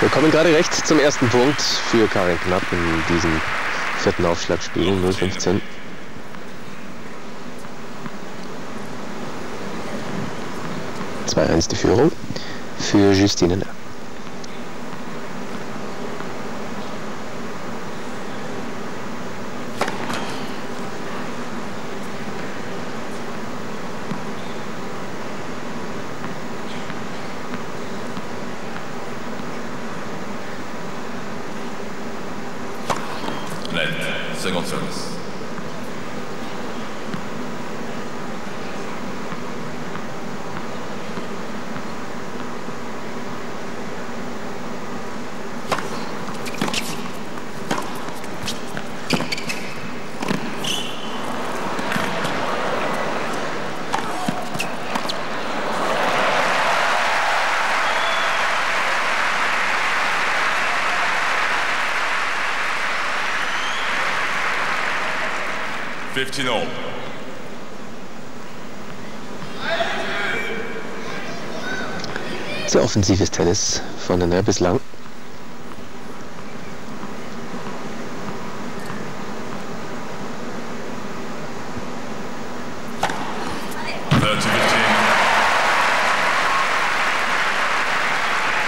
Wir kommen gerade recht zum ersten Punkt für Karin Knapp in diesem vierten Aufschlagspiel 015. Zwei eins die Führung für Justine. second Sehr offensives Tennis von der bislang.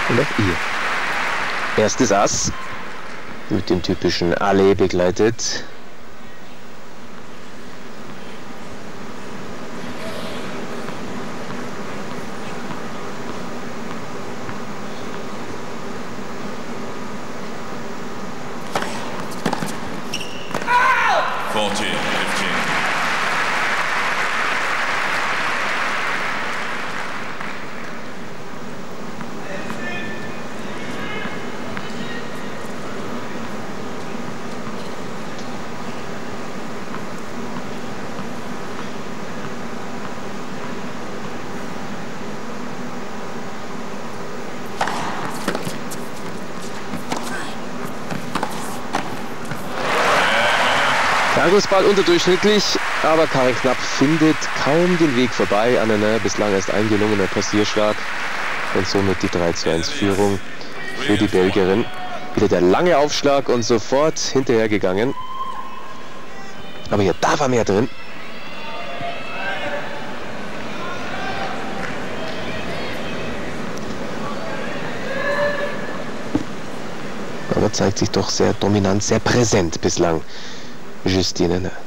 Und auch ihr. Erstes Ass mit dem typischen Allee begleitet. penalty. Tagesball unterdurchschnittlich, aber Karin Knapp findet kaum den Weg vorbei an einer bislang erst eingelungener Passierschlag und somit die 3 zu 1 Führung für die Belgierin. Wieder der lange Aufschlag und sofort hinterhergegangen. Aber hier, da war mehr drin. Aber zeigt sich doch sehr dominant, sehr präsent bislang. Justine.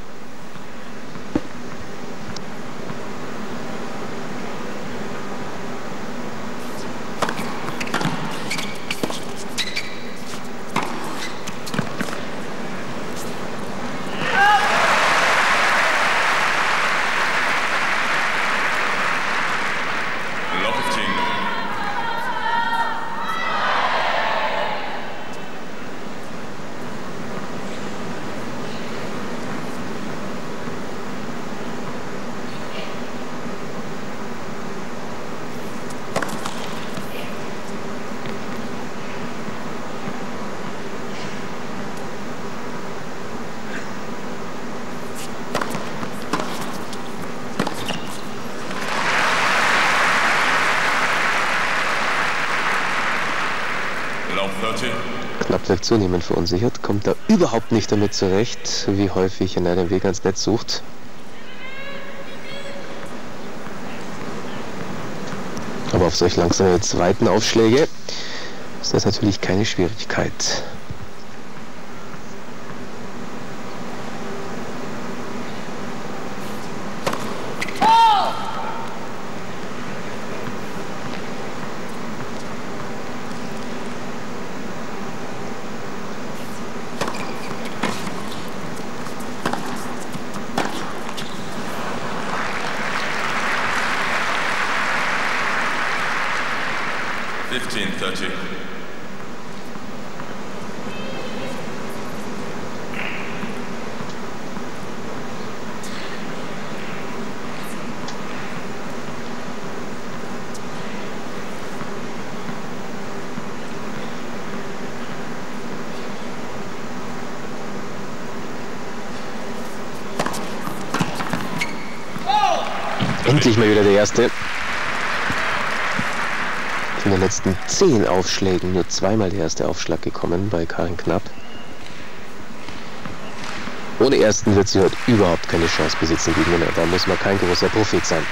Wirkt zunehmend verunsichert, kommt da überhaupt nicht damit zurecht, wie häufig er den Weg ans Netz sucht. Aber auf solch langsame zweiten Aufschläge ist das natürlich keine Schwierigkeit. Fifteen thirty. Endlich mal wieder der erste. Von den letzten zehn Aufschlägen nur zweimal der erste Aufschlag gekommen bei Karin Knapp. Ohne ersten wird sie heute überhaupt keine Chance besitzen gegen Männer. Da muss man kein großer Prophet sein.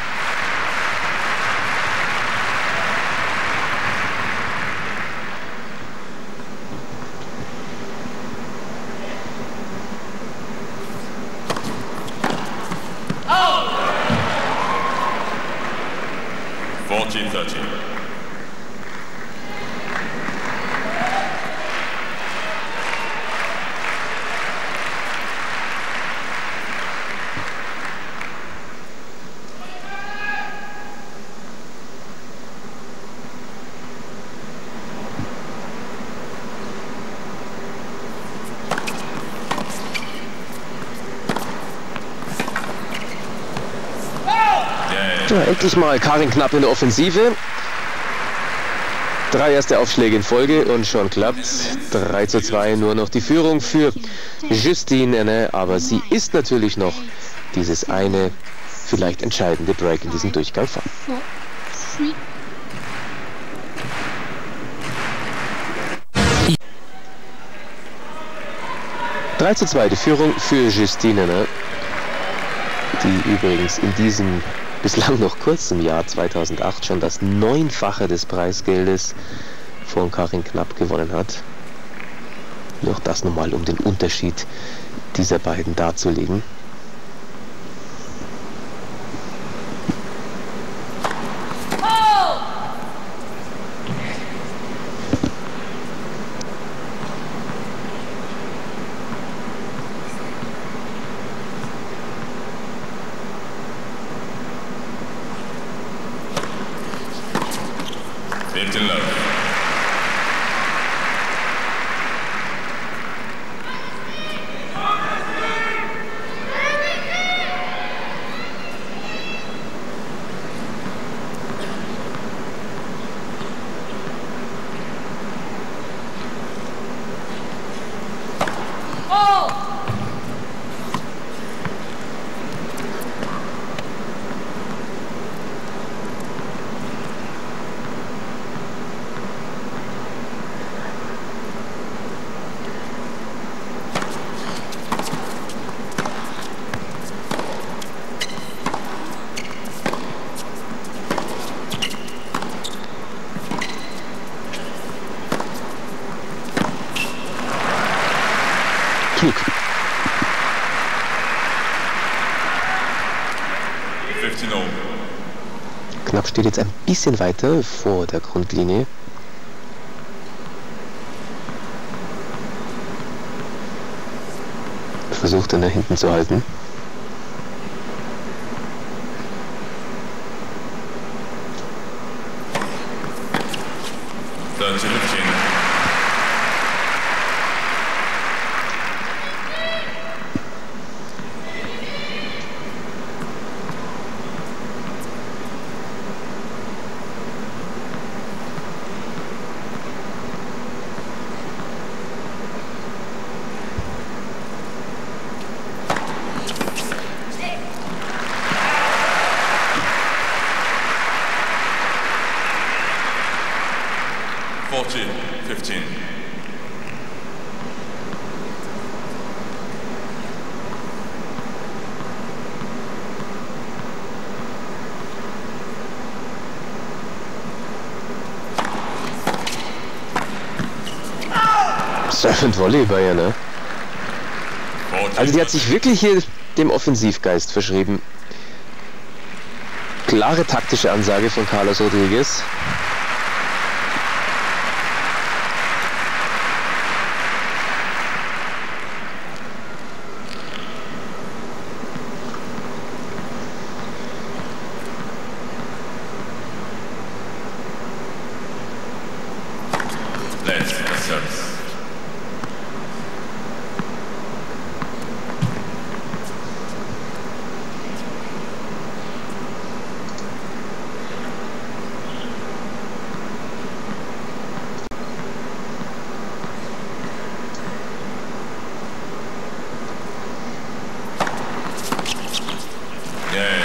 Ja, endlich mal Karin Knapp in der Offensive. Drei erste Aufschläge in Folge und schon klappt 3 zu 2 nur noch die Führung für Justine Enne, aber sie ist natürlich noch dieses eine vielleicht entscheidende Break in diesem Durchgang three, 3 zu 2 die Führung für Justine, ne? die übrigens in diesem bislang noch kurzen Jahr 2008 schon das Neunfache des Preisgeldes von Karin Knapp gewonnen hat. Nur das nochmal, um den Unterschied dieser beiden darzulegen. Steht jetzt ein bisschen weiter vor der Grundlinie. Versucht ihn da hinten zu halten. Servant Volley bei ihr, ne? Also die hat sich wirklich hier dem Offensivgeist verschrieben. Klare taktische Ansage von Carlos Rodriguez. Let's the service. Yeah,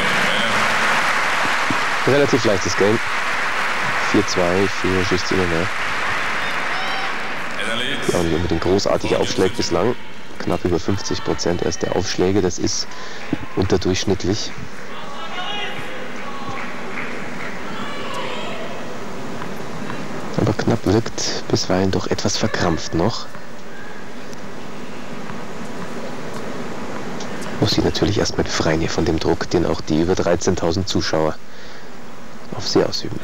yeah, Relativ leichtes Game. 4-2 für Justine. Die auch nicht unbedingt großartige Aufschläge bislang. Knapp über 50 Prozent erst der Aufschläge, das ist unterdurchschnittlich. Aber knapp wirkt bisweilen doch etwas verkrampft noch. Muss sie natürlich erstmal befreien hier von dem Druck, den auch die über 13.000 Zuschauer auf sie ausüben.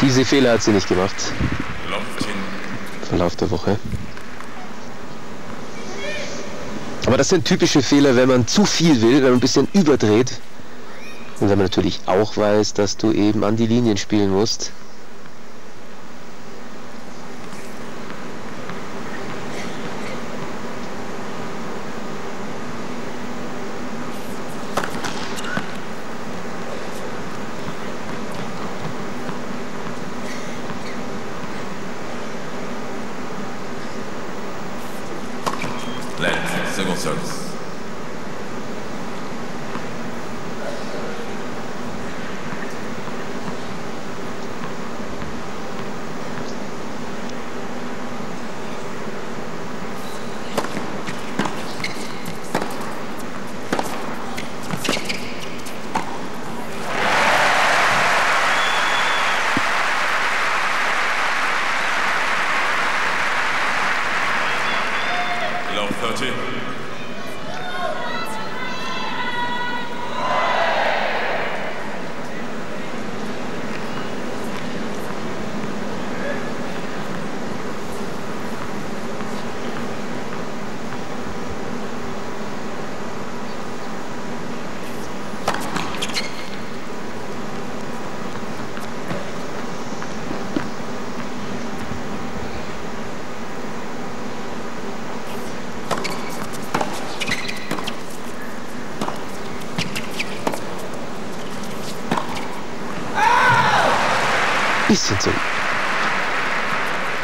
Diese Fehler hat sie nicht gemacht. Verlauf der Woche. Aber das sind typische Fehler, wenn man zu viel will, wenn man ein bisschen überdreht. Und wenn man natürlich auch weiß, dass du eben an die Linien spielen musst. Length. Single service. Low 30. Bisschen zu.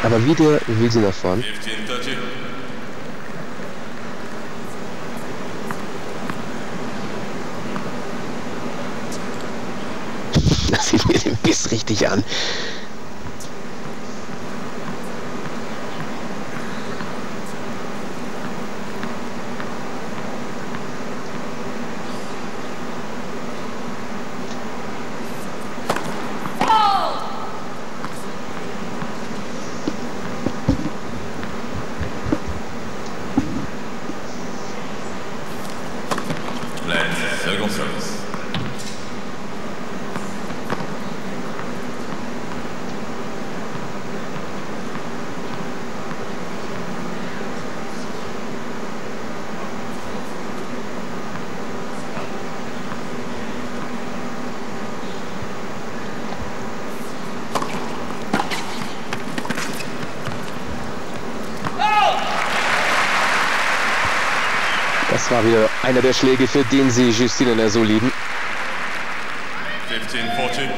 Aber wieder will sie nach vorn. 15 30. Das sieht mir den Biss richtig an. Das war wieder einer der Schläge, für den sie Justine so lieben. 15 40.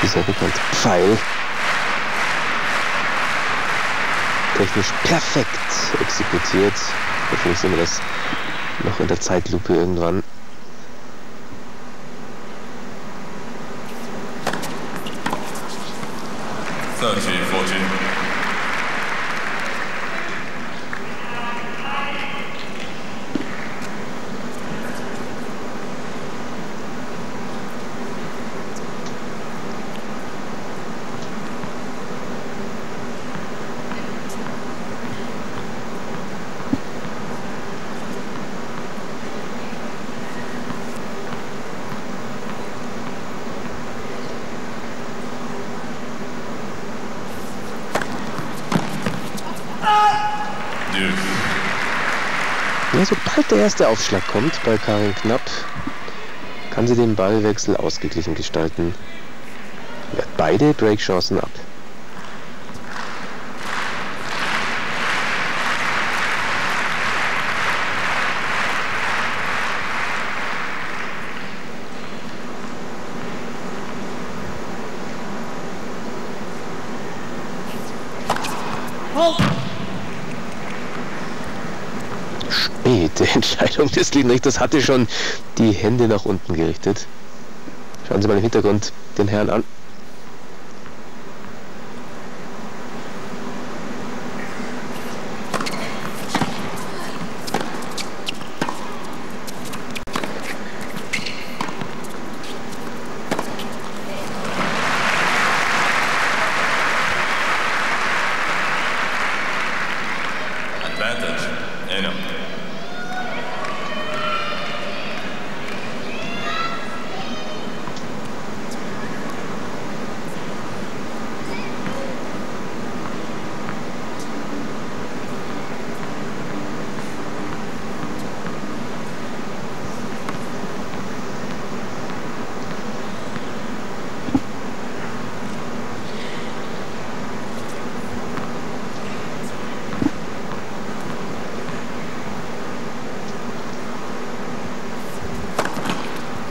Dieser Rückhandpfeil. Technisch perfekt exekutiert. Hoffentlich sehen wir das noch in der Zeitlupe irgendwann. Sobald der erste Aufschlag kommt bei Karin Knapp, kann sie den Ballwechsel ausgeglichen gestalten. Wehrt beide Breakchancen ab. Entscheidung des Linienrichters hatte schon die Hände nach unten gerichtet. Schauen Sie mal im Hintergrund den Herrn an. Advantage. Enum.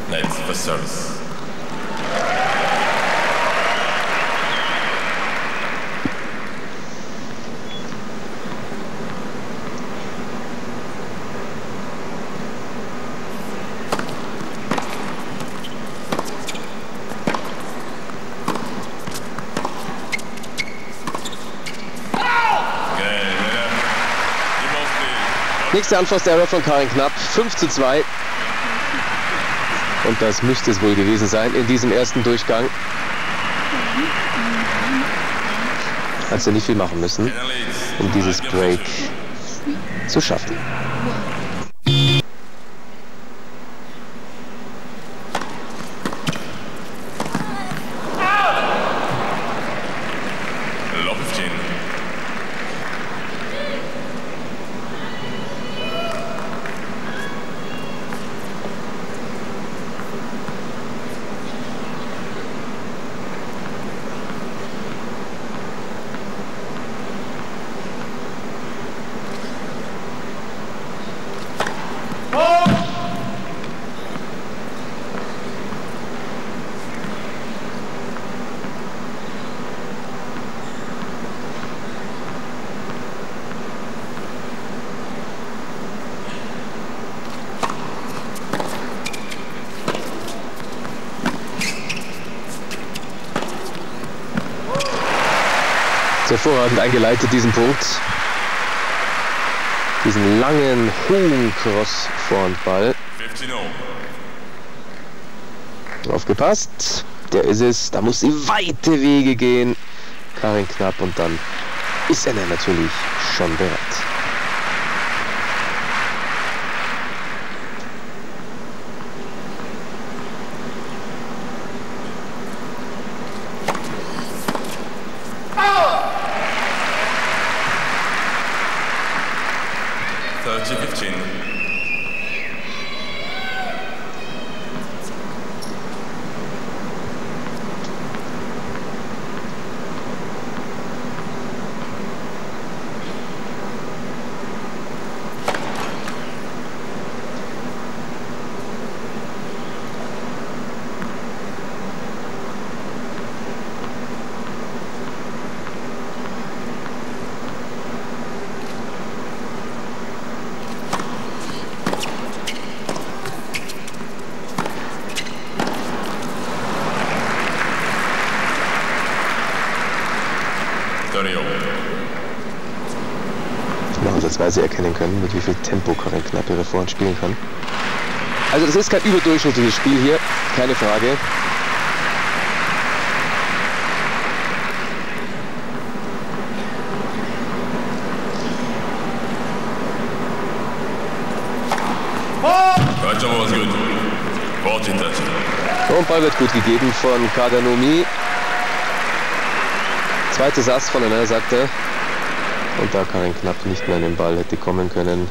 Nets for service. Okay, Enum. You Nächste Anfangserror von Karin Knapp. 5 zu 2. Und das müsste es wohl gewesen sein in diesem ersten Durchgang. Hat sie nicht viel machen müssen, um dieses Break zu schaffen. Low 15. Sehr hervorragend eingeleitet diesen Punkt. Diesen langen, hohen Cross Ball. 15 0. Aufgepasst. Der ist es. Da muss sie weite Wege gehen. Karin Knapp und dann ist er natürlich schon bereit. Ansatzweise erkennen können, mit wie viel Tempo Karin Knapp ihre Vorhand spielen kann. Also das ist kein überdurchschnittliches Spiel hier, keine Frage. Right jump was good. 14 30. Und Ball wird gut gegeben von Kadanomi. Zweites Ass von der sagt er. Und da Karin Knapp nicht mehr an den Ball hätte kommen können,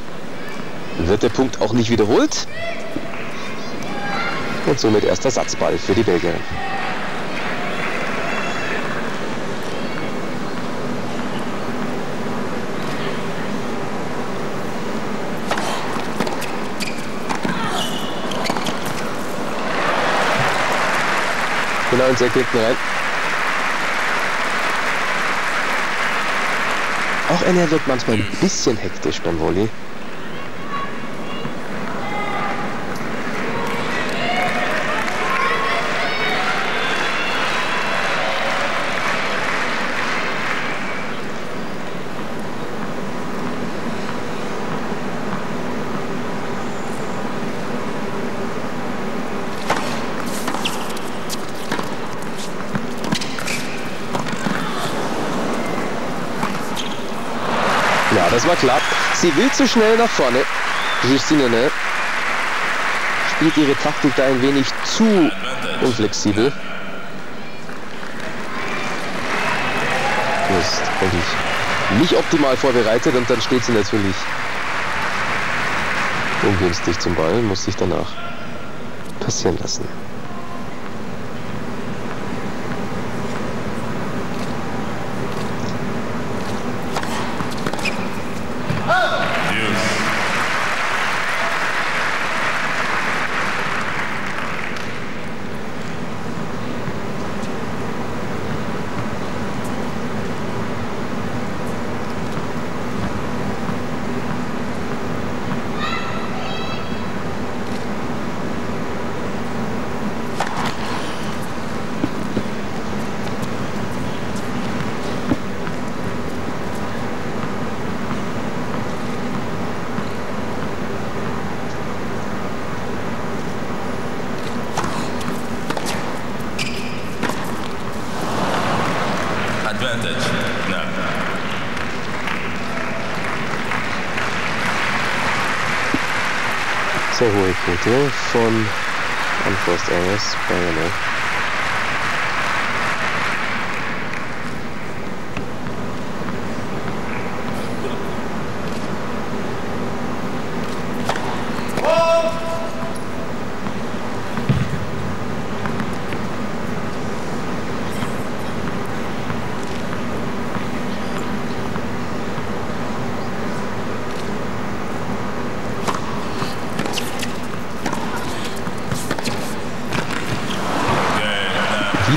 wird der Punkt auch nicht wiederholt. Und somit erster Satzball für die Belgierin. Genau ins hinten rein. Auch er wird manchmal ein bisschen hektisch beim Volley. Ja, das war klar. Sie will zu schnell nach vorne. Justine ne? spielt ihre Taktik da ein wenig zu unflexibel. Das ist eigentlich nicht optimal vorbereitet und dann steht sie natürlich ungünstig zum Ball, muss sich danach passieren lassen. Advantage. No. Sehr hohe Quote von Unforced Errors bei Renault.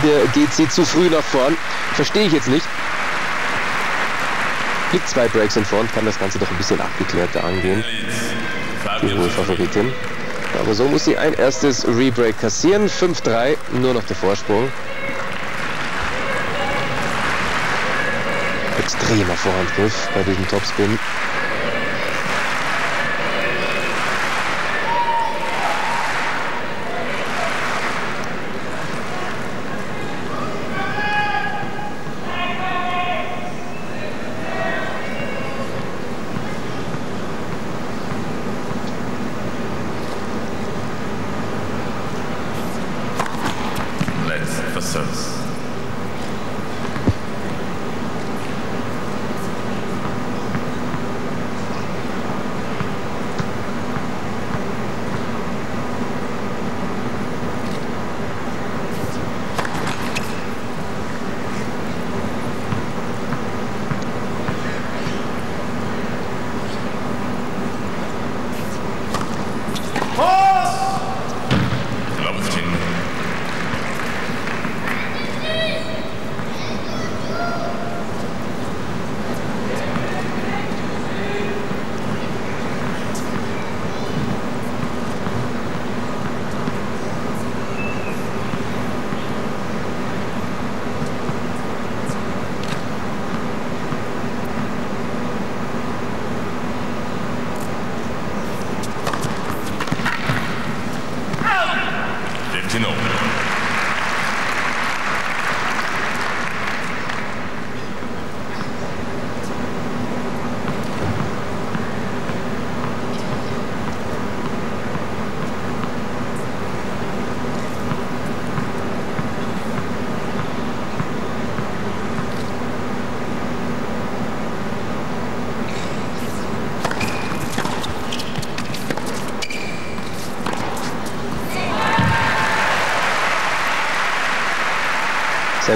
Wieder geht sie zu früh nach vorn. Verstehe ich jetzt nicht. Liegt zwei Breaks in Front, kann das Ganze doch ein bisschen abgeklärter angehen. Die hohe Favoritin. Aber so muss sie ein erstes Rebreak kassieren. 5-3, nur noch der Vorsprung. Extremer Vorhandgriff bei diesem Topspin.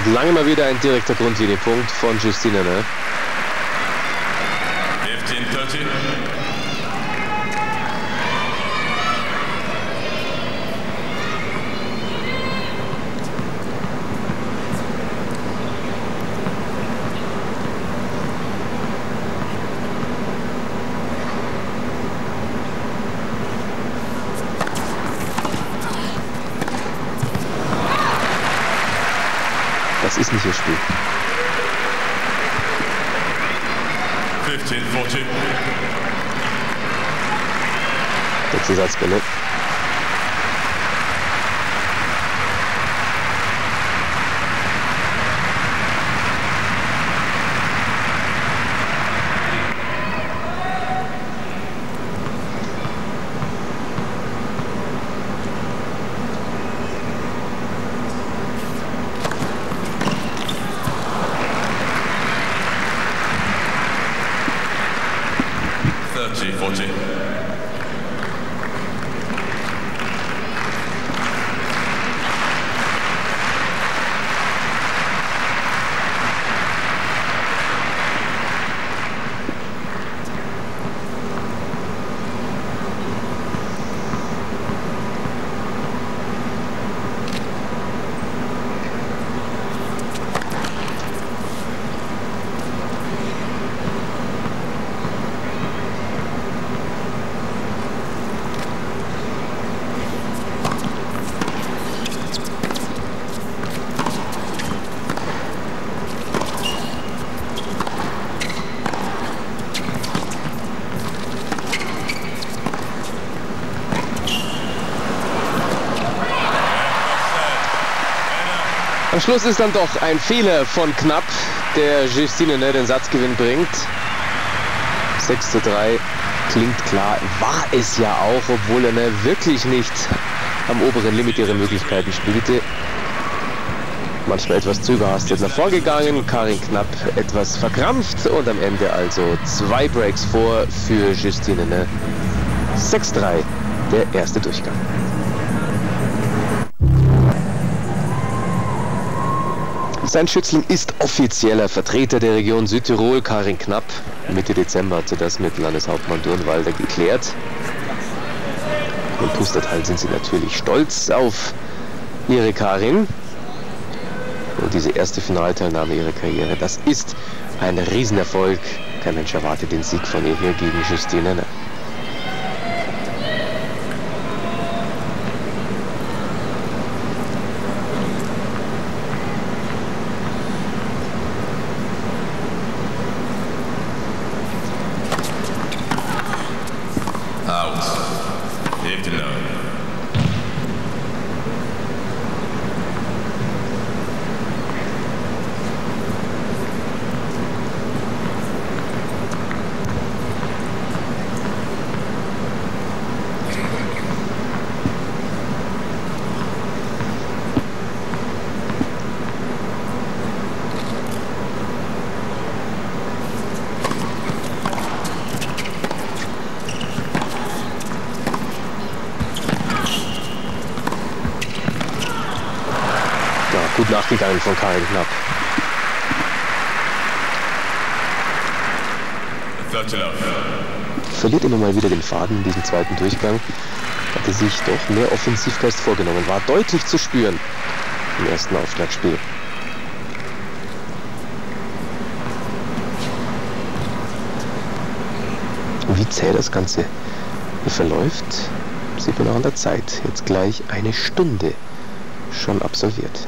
Seit langem mal wieder ein direkter Grundlinienpunkt von Justine. Ne? 15 30. ordentliches Spiel. 15, 14. Sechster Satz gelobt. 1940. Schluss ist dann doch ein Fehler von Knapp, der Justine ne, den Satzgewinn bringt. 6 zu 3 klingt klar, war es ja auch, obwohl er ne, wirklich nicht am oberen Limit ihrer Möglichkeiten spielte. Manchmal etwas zu überhastet nach vorgegangen, Karin Knapp etwas verkrampft und am Ende also zwei Breaks vor für Justine. Ne? 6-3, der erste Durchgang. Sein Schützling ist offizieller Vertreter der Region Südtirol, Karin Knapp. Mitte Dezember hat sie das mit Landeshauptmann Durnwalder geklärt. Im Pustertal sind sie natürlich stolz auf ihre Karin. Und diese erste Finalteilnahme ihrer Karriere, das ist ein Riesenerfolg. Kein Mensch erwartet den Sieg von ihr hier gegen Justine Nenner. Out. Hit low. Ja, gut nachgegangen von Karin Knapp. 30 love. Verliert immer mal wieder den Faden in diesem zweiten Durchgang. Hatte sich doch mehr Offensivgeist vorgenommen. War deutlich zu spüren im ersten Auftaktspiel. Wie zäh das Ganze verläuft, sieht man auch an der Zeit. Jetzt gleich eine Stunde schon absolviert.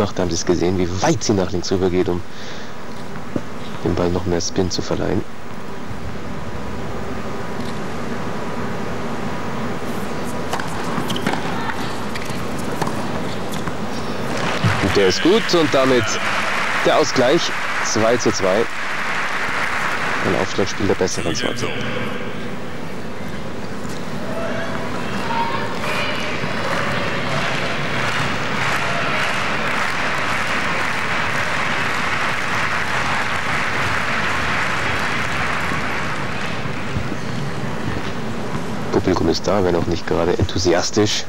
gemacht, haben sie es gesehen, wie weit sie nach links rüber geht, um dem Ball noch mehr Spin zu verleihen. Und der ist gut und damit der Ausgleich 2 zu 2. Ein Aufschlagspiel der besseren 20. da, wenn auch nicht gerade enthusiastisch.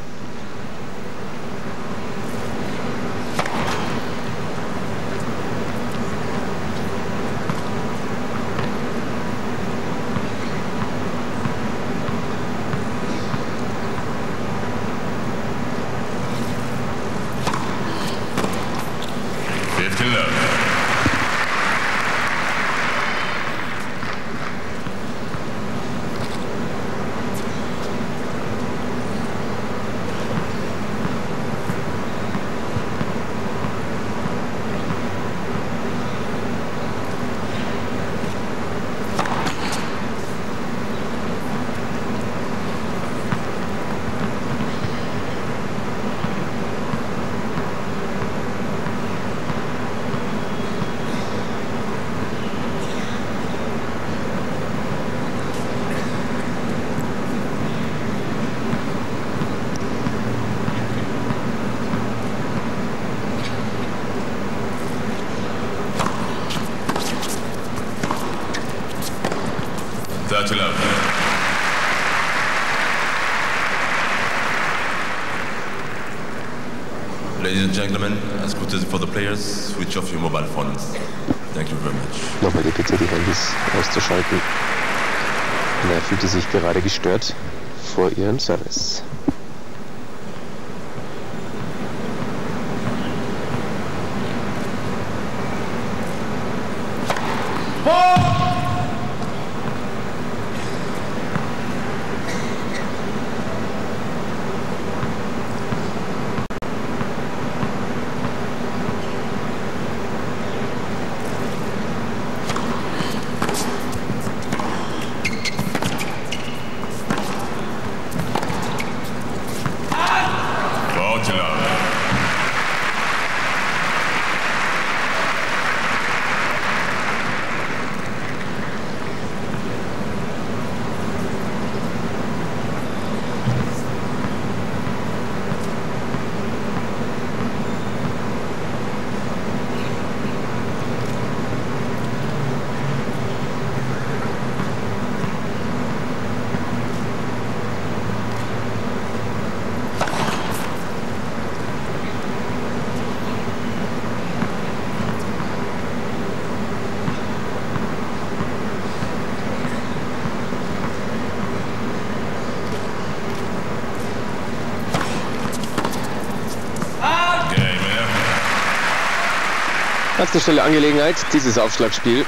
And gentlemen, as it for the players, switch off your mobile phones. Thank you very much. Nochmal die Bitte, die Handys auszuschalten. Er fühlte sich gerade gestört vor ihrem Service. Forty love. Game, yeah. Eine schnelle Angelegenheit, dieses Aufschlagspiel.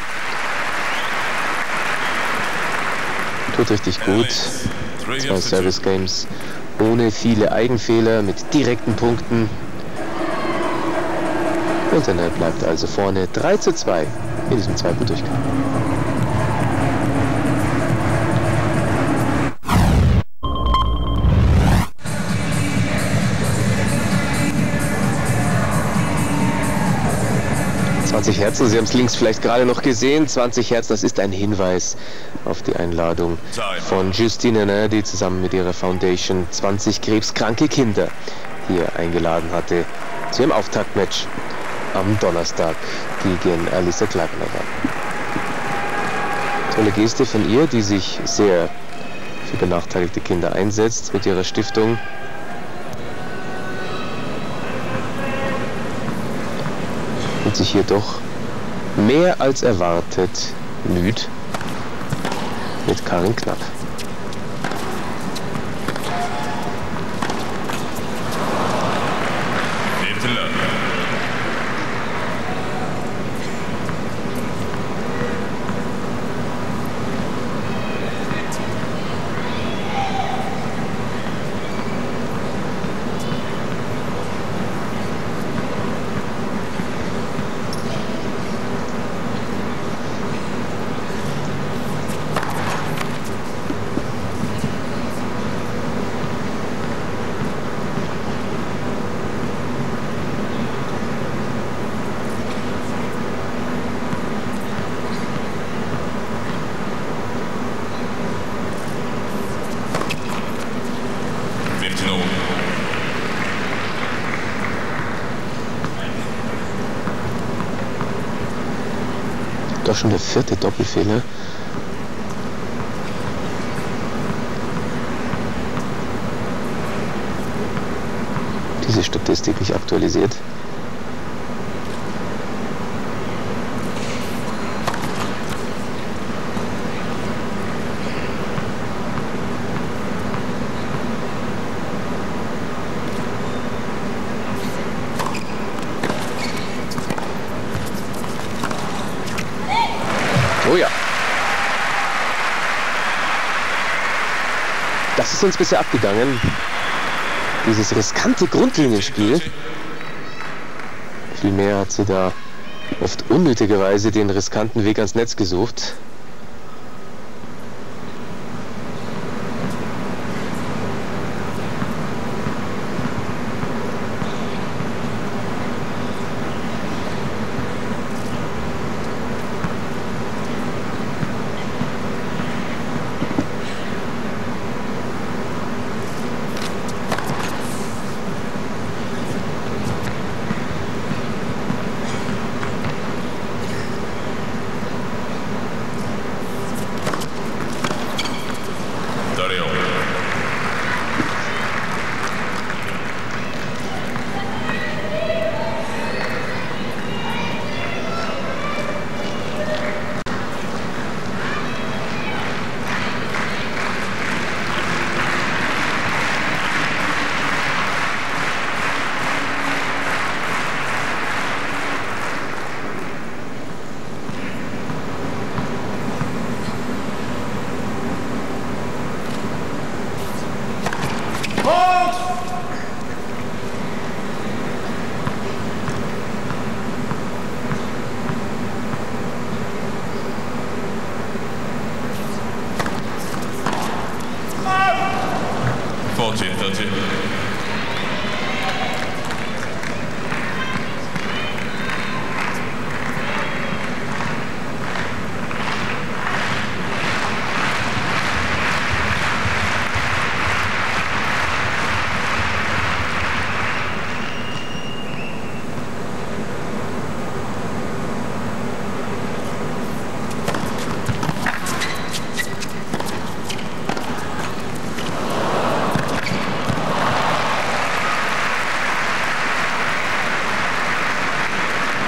Tut richtig gut. Zwei. Service Games ohne viele Eigenfehler, mit direkten Punkten. Und dann bleibt also vorne 3 zu 2 in diesem zweiten Durchgang. ...20 Herzen, Sie haben es links vielleicht gerade noch gesehen. 20 Herzen, das ist ein Hinweis auf die Einladung von Justine, ne, die zusammen mit ihrer Foundation 20 krebskranke Kinder hier eingeladen hatte zu ihrem Auftaktmatch am Donnerstag gegen Alisa Klagnova. Tolle Geste von ihr, die sich sehr für benachteiligte Kinder einsetzt mit ihrer Stiftung. Und sich hier doch mehr als erwartet müd mit Karin Knapp. Doch schon der vierte Doppelfehler. Diese Statistik nicht aktualisiert. Oh ja. Das uns bisher abgegangen. Dieses riskante Grundlinienspiel. Vielmehr hat sie da oft unnötigerweise den riskanten Weg ans Netz gesucht.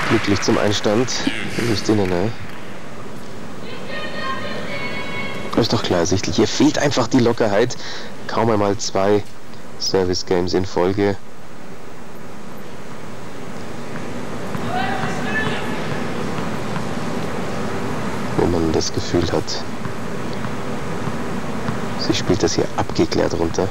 Glücklich zum Einstand. Nicht innen, ne? Ist doch klar ersichtlich. Hier fehlt einfach die Lockerheit. Kaum einmal zwei Service Games in Folge. Wo man das Gefühl hat, sie spielt das hier abgeklärt runter.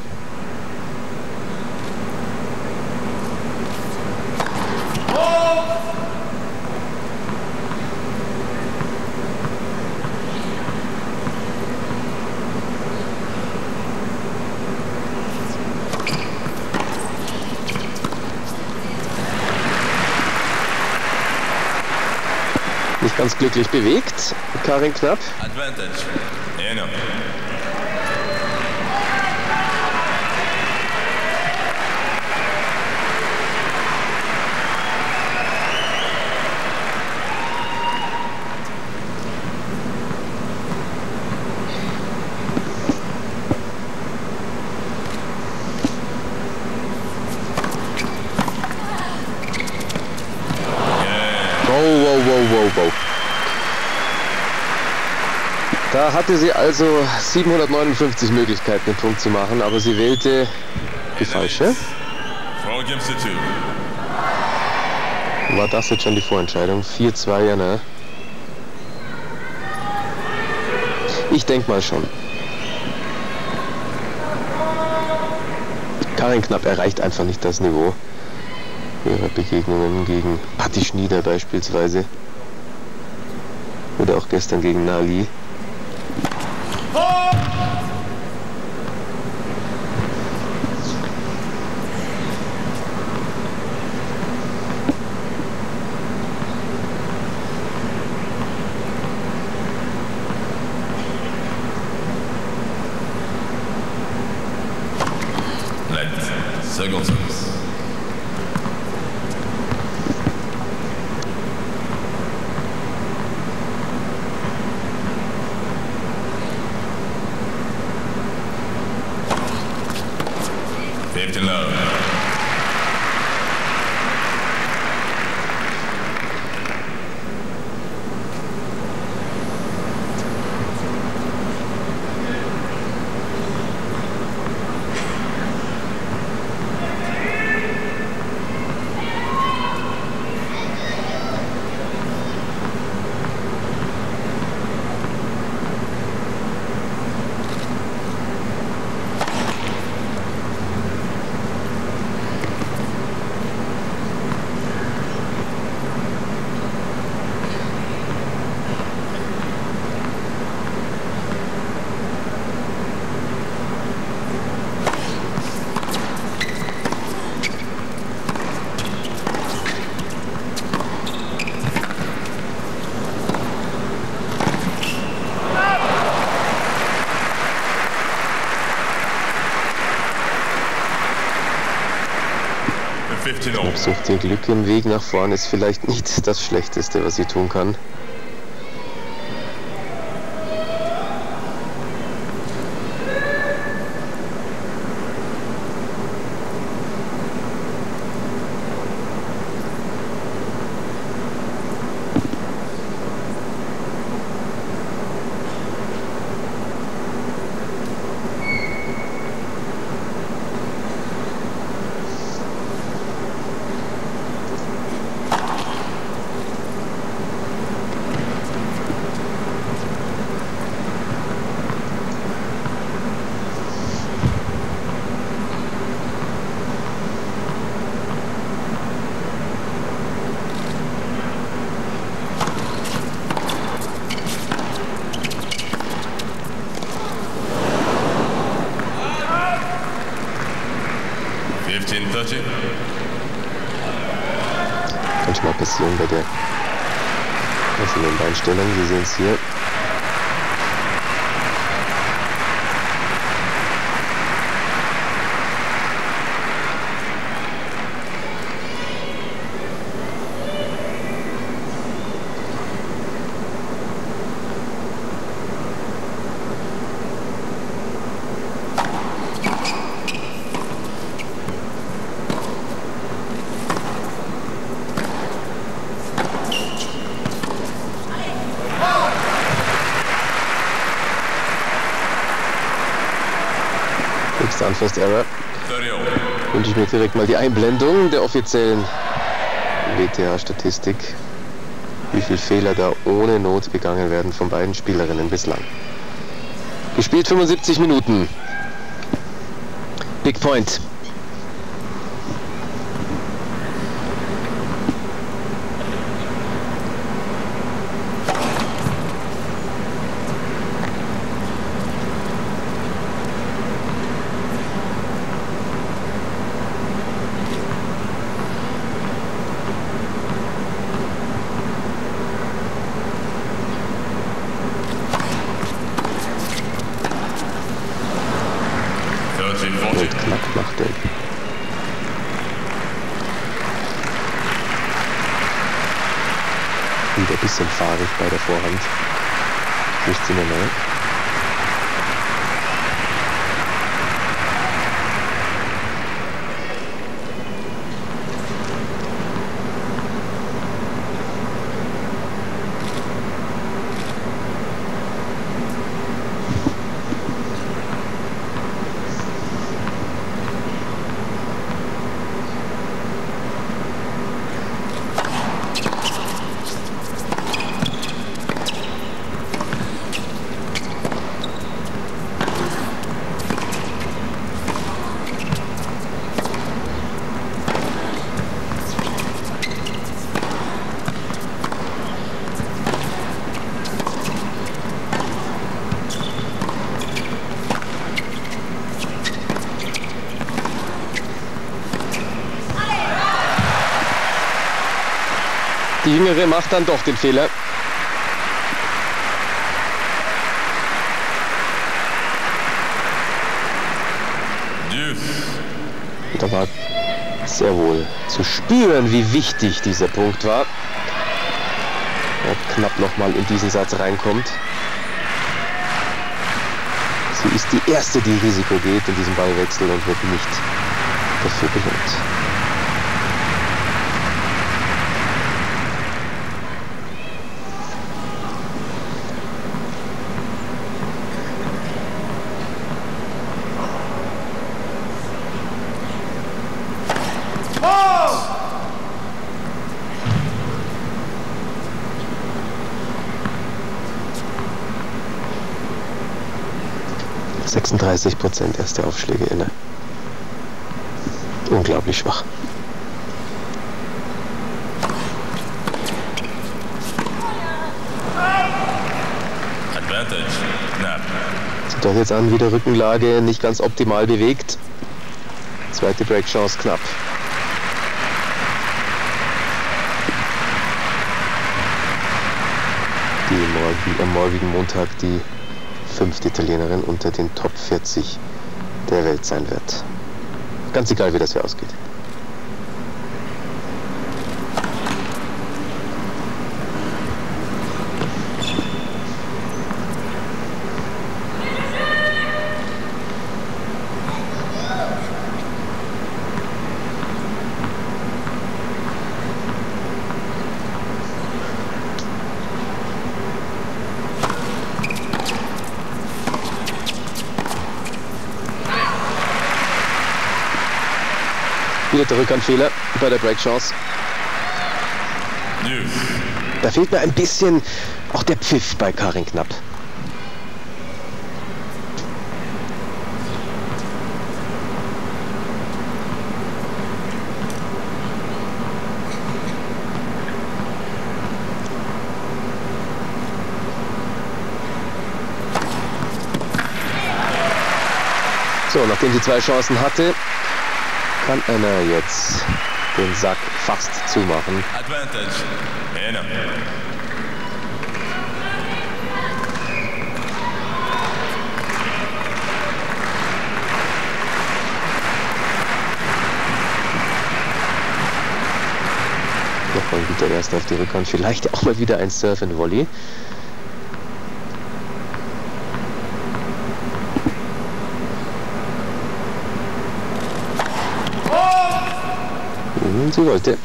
Nicht ganz glücklich bewegt. Karin Knapp. Advantage. Eno. Wow, Da hatte sie also 759 Möglichkeiten, den Punkt zu machen, aber sie wählte die falsche. War das jetzt schon die Vorentscheidung? 4-2, ja, ne? Ich denke mal schon. Karin Knapp erreicht einfach nicht das Niveau ihrer Begegnungen gegen Patti Schnieder beispielsweise. Oder auch gestern gegen Nali. home Sucht ihr Glück im Weg nach vorn ist vielleicht nicht das Schlechteste, was sie tun kann. 1530. Manchmal passieren bei der einzelnen Beinstellung, Sie Unfast Error. 30 Wünsche ich mir direkt mal die Einblendung der offiziellen WTA-Statistik. Wie viele Fehler da ohne Not begangen werden von beiden Spielerinnen bislang. Gespielt 75 Minuten. Big Point. Thirty, Und forty. knapp macht er. Wieder ein bisschen fahrig bei der Vorhand. 16 er Neu. Die Jüngere macht dann doch den Fehler. Da war sehr wohl zu spüren, wie wichtig dieser Punkt war. Er knapp nochmal in diesen Satz reinkommt. Sie ist die Erste, die Risiko geht in diesem Ballwechsel und wird nicht dafür belohnt. 36 Prozent erste Aufschläge inne. Unglaublich schwach. Sieht doch jetzt an, wieder Rückenlage nicht ganz optimal bewegt. Zweite Breakchance knapp. Die am morgigen Montag die fünfte Italienerin unter den Top 40 der Welt sein wird. Ganz egal, wie das hier ausgeht. Wieder der Rückhandfehler bei der Breakchance. Da fehlt mir ein bisschen auch der Pfiff bei Karin Knapp. So, nachdem sie zwei Chancen hatte, kann einer jetzt den Sack fast zumachen. Advantage. Inne. Nochmal ein guter Erster auf die Rückhand. Vielleicht auch mal wieder ein Surf and Volley. he was, did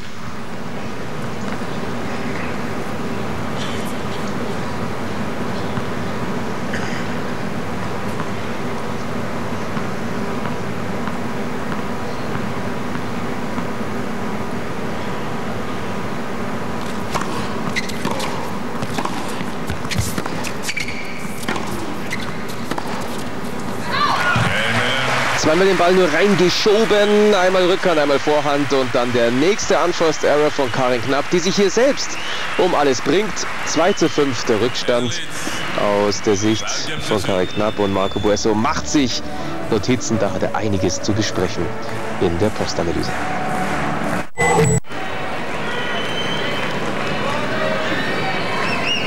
Zweimal den Ball nur reingeschoben, einmal Rückhand, einmal Vorhand und dann der nächste Unforced Error von Karin Knapp, die sich hier selbst um alles bringt. 2 zu 5 der Rückstand aus der Sicht von Karin Knapp und Marco Buesso macht sich Notizen, da hat er einiges zu besprechen in der Postanalyse.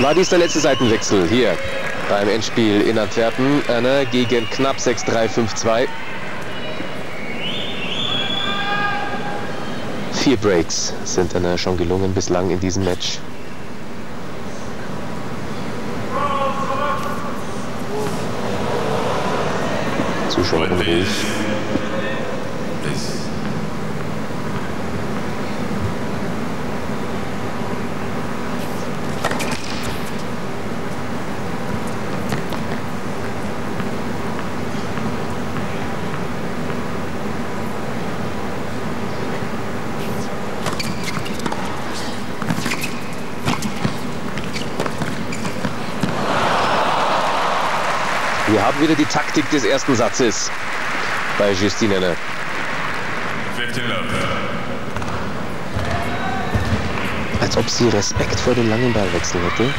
War dies der letzte Seitenwechsel hier beim Endspiel in Antwerpen Anna gegen knapp 6-3-5-2. Vier Breaks sind Anna schon gelungen bislang in diesem Match. Zuschauer unruhig. please. Please. Wir haben wieder die Taktik des ersten Satzes bei Justine Anna. 15 love. Als ob sie Respekt vor den langen Ballwechsel hätte.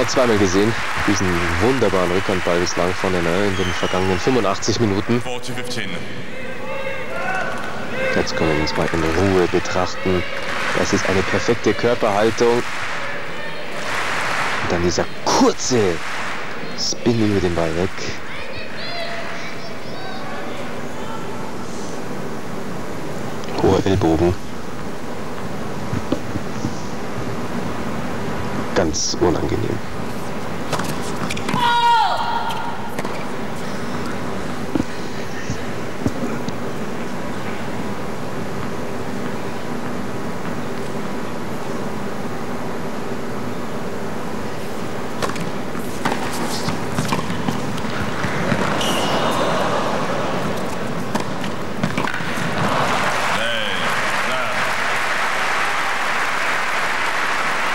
Genau zweimal gesehen. Diesen wunderbaren Rückhandball bislang von ne, in den vergangenen 85 Minuten. Jetzt können wir uns mal in Ruhe betrachten. Das ist eine perfekte Körperhaltung. Und dann dieser kurze Spin über den Ball weg. Hoher Ellbogen. Ganz unangenehm.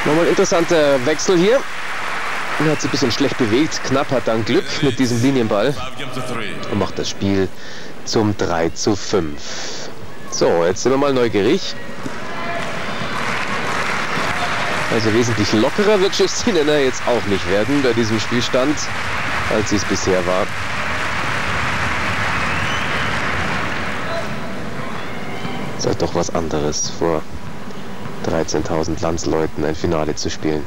Nochmal ein interessanter Wechsel hier. Er hat sich ein bisschen schlecht bewegt. Knapp hat dann Glück mit diesem Linienball und macht das Spiel zum 3 zu 5. So, jetzt sind wir mal neugierig. Also wesentlich lockerer wird Justinena jetzt auch nicht werden bei diesem Spielstand, als sie es bisher war. Das ist doch was anderes vor 13.000 Landsleuten ein Finale zu spielen.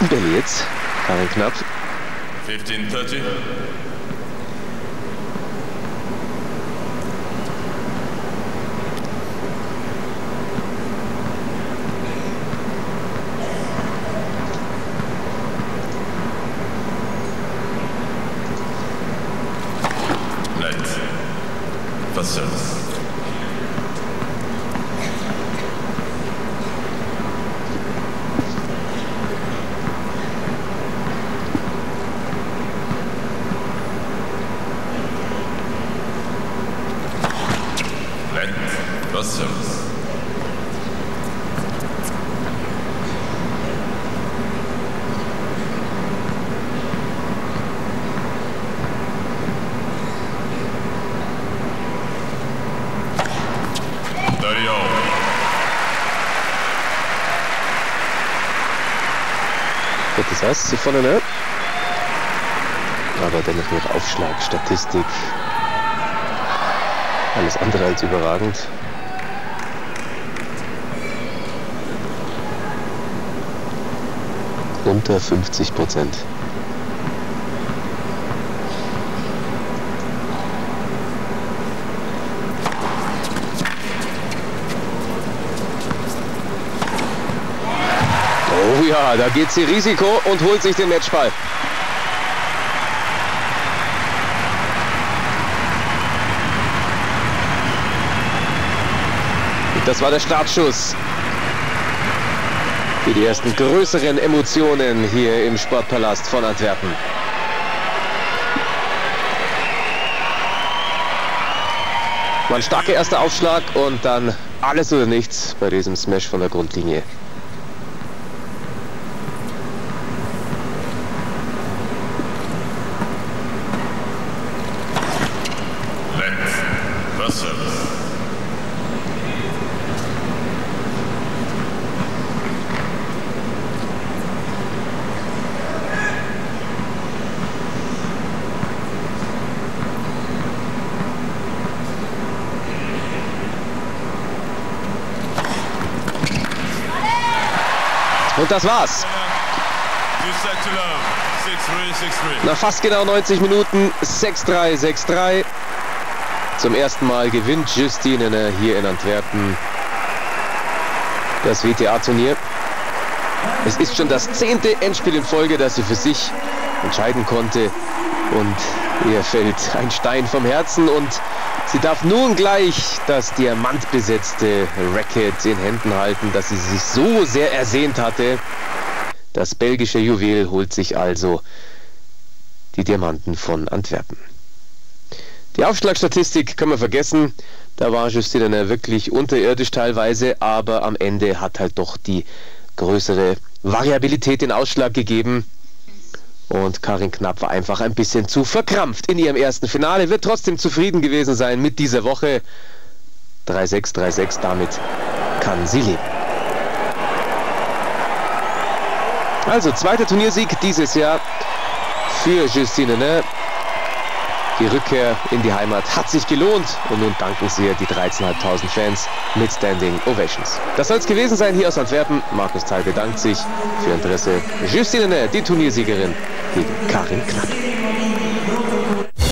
letzten Bälle jetzt. Karin Knapp. 15, 30. Ass zu vorne, ne? Aber dennoch noch Aufschlag, Statistik. Alles andere als überragend. Unter 50 Prozent. Ja, da geht sie Risiko und holt sich den Matchball. Das war der Startschuss für die ersten größeren Emotionen hier im Sportpalast von Antwerpen. War ein starker erster Aufschlag und dann alles oder nichts bei diesem Smash von der Grundlinie. Und das war's. Nach fast genau 90 Minuten 6-3, 6-3. Zum ersten Mal gewinnt Justine hier in Antwerpen das WTA-Turnier. Es ist schon das zehnte Endspiel in Folge, das sie für sich entscheiden konnte. Und ihr fällt ein Stein vom Herzen und sie darf nun gleich das diamantbesetzte Racket in Händen halten, das sie sich so sehr ersehnt hatte. Das belgische Juwel holt sich also die Diamanten von Antwerpen. Die Aufschlagstatistik können wir vergessen. Da war Justine wirklich unterirdisch teilweise, aber am Ende hat halt doch die größere Variabilität den Ausschlag gegeben. Und Karin Knapp war einfach ein bisschen zu verkrampft in ihrem ersten Finale, wird trotzdem zufrieden gewesen sein mit dieser Woche. 3-6, 3-6, damit kann sie leben. Also, zweiter Turniersieg dieses Jahr für Justine. Ne? Die Rückkehr in die Heimat hat sich gelohnt und nun danken sie die 13.500 Fans mit Standing Ovations. Das soll es gewesen sein hier aus Antwerpen. Markus Teil bedankt sich für Interesse. Justine, die Turniersiegerin gegen Karin Knapp.